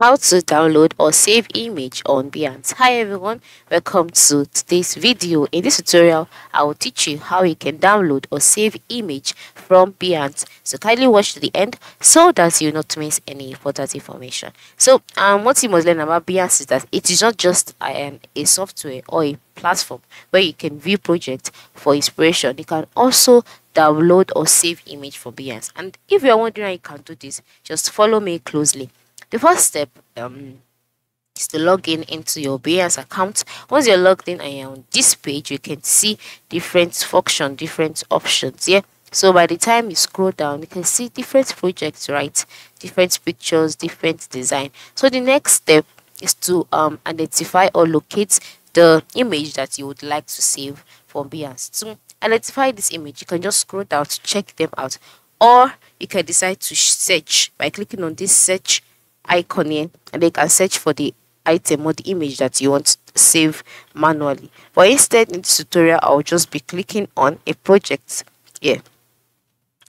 how to download or save image on Behance. Hi everyone, welcome to today's video. In this tutorial, I will teach you how you can download or save image from Behance. So kindly watch to the end so that you not miss any important information. So um, what you must learn about Behance is that it is not just um, a software or a platform where you can view projects for inspiration. You can also download or save image for Behance. And if you are wondering how you can do this, just follow me closely. The first step um, is to log in into your Behance account. Once you're logged in and you're on this page, you can see different function, different options. Yeah. So by the time you scroll down, you can see different projects, right? Different pictures, different design. So the next step is to um, identify or locate the image that you would like to save from Behance. To identify this image, you can just scroll down to check them out. Or you can decide to search by clicking on this search icon here and they can search for the item or the image that you want to save manually. But instead in this tutorial i'll just be clicking on a project here.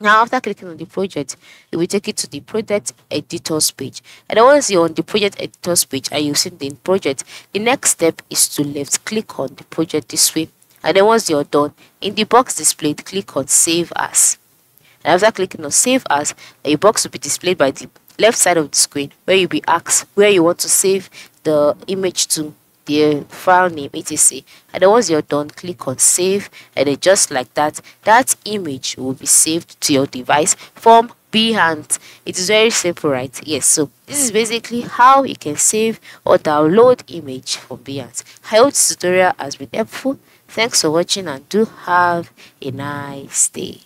Now after clicking on the project it will take you to the project editors page. And once you're on the project editors page and you see the project the next step is to left click on the project this way. And then once you're done in the box displayed click on save as. And after clicking on save as a box will be displayed by the left side of the screen where you'll be asked where you want to save the image to the file name etc and then once you're done click on save and then just like that that image will be saved to your device from Behance. It is very simple, right? Yes, so this is basically how you can save or download image from Behance. I hope this tutorial has been helpful. Thanks for watching and do have a nice day.